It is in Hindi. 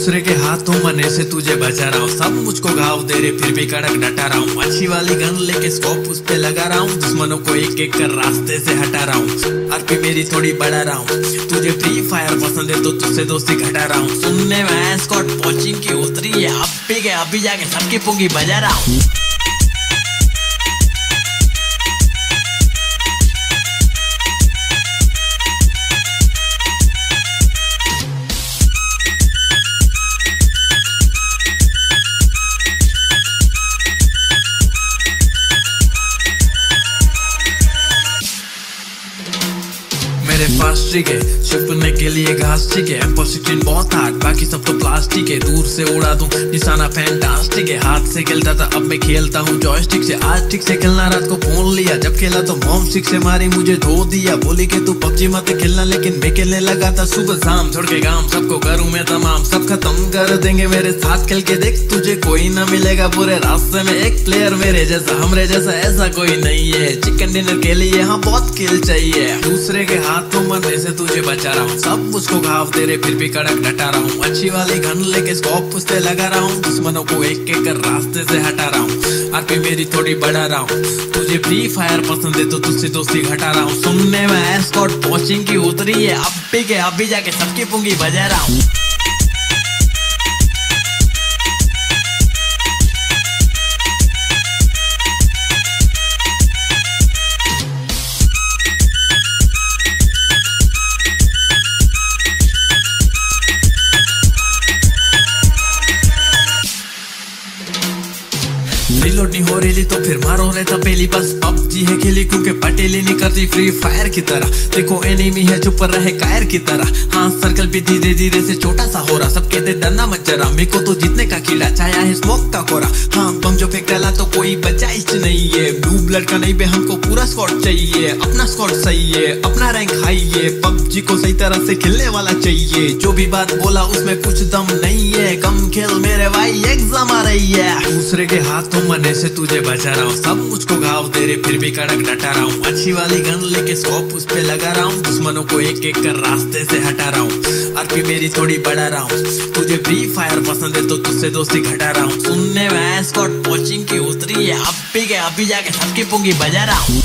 हाथों मने से तुझे बचा रहा हूँ। सब मुझको घाव दे रहे फिर भी कड़क डटा रहा हूँ। अच्छी वाली गन लेके स्कोप उस पे लगा रहा हूँ। दुश्मनों को एक एक कर रास्ते से हटा रहा हूँ। आरपी मेरी थोड़ी बढ़ा रहा हूँ। तुझे फ्री फायर पसंद है तो तुझसे दोस्ती घटा रहा हूँ। सुनने में स्कॉट पहुंचिंग की उतरी है। अब भी गए, अभी जाके सबकी पुंगी बजा रहा हूँ। मेरे पास ठीक है। छुपने के लिए घास ठीक है। एम सिक्सटीन बहुत हार्ड बाकी सब तो प्लास्टिक है। दूर से उड़ा दूँ, निशाना फैंटास्टिक है। हाथ से खेलता था, अब मैं खेलता हूँ जॉयस्टिक से। आज ठीक से खेलना रात को फ़ोन लिया। जब खेला तो मॉम स्टिक से मारी, मुझे धो दिया। बोली के तू पबजी मत खेलना, लेकिन मैं खेलने लगा था। सुबह शाम छोड़ के गाँव, सबको करूँ मैं तमाम। सब खत्म कर देंगे मेरे साथ खेल के। देख, तुझे कोई ना मिलेगा पूरे रास्ते में। एक प्लेयर मेरे जैसा, हमरे जैसा, ऐसा कोई नहीं है। चिकन डिनर के लिए हाँ बहुत खेल चाहिए। दूसरे के हाथों मरने से तुझे बचा रहा हूँ। सब मुझको घाव दे रहे, फिर भी कड़क डटा रहा हूँ। अच्छी वाली घन लेके स्कॉप उस पे लगा रहा हूँ। दुश्मनों को एक एक कर रास्ते से हटा रहा हूँ। आरपी मेरी थोड़ी बढ़ा रहा हूँ। तुझे फ्री फायर पसंद है तो तुझसे दोस्ती घटा रहा हूँ। सुनने में एस्कॉट पहुंचिंग की उतरी है। अब भी के अभी जाके सबकी पुंगी बजा रहा हूँ। रिलोड नहीं हो रही तो फिर मारो रहता पहली बस। पबजी है खेली क्योंकि पटेली नहीं करती फ्री फायर की तरह। देखो एनिमी है चुप रहे कायर की तरह। हाँ सर्कल भी धीरे धीरे से छोटा सा हो रहा। सब कहते डरना मत जरा। मेरे को तो जीतने का कीड़ा छाया है स्मोक का कोरा। हाँ बम जो फेंक डाला तो कोई बचा इच नहीं है। ब्लू ब्लड का नहीं बे, हमको पूरा स्कॉट चाहिए। अपना स्कॉट सही है, अपना रैंक हाई है। पबजी को सही तरह से खेलने वाला चाहिए। जो भी बात बोला उसमें कुछ दम नहीं है। कम खेल मेरे भाई एग्ज़ाम आ रही है। दूसरे के हाथों मरने से तुझे बचा रहा हूँ। सब मुझको घाव दे रहे, फिर भी कड़क डटा रहा हूँ। अच्छी वाली गन लेके स्कोप उस पे लगा रहा हूँ। दुश्मनों को एक एक कर रास्ते से हटा रहा हूँ। अर्पी मेरी थोड़ी बढ़ा रहा हूँ। तुझे फ्री फायर पसंद है तो तुझसे दोस्ती घटा रहा हूँ। सुनने में स्कॉट कोचिंग की उतरी है। अब भी गए, अभी जाके सबकी पुंगी बजा रहा हूँ।